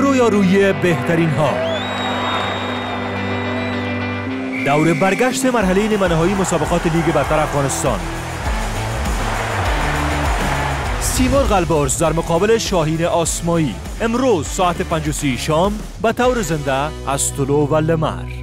رویارویی بهترین ها دور برگشت مرحله نیمه نهایی مسابقات لیگ برتر افغانستان. سیمون قلبارس در مقابل شاهین آسمایی. امروز ساعت 5:30 شام به طور زنده از طلوع و لمر.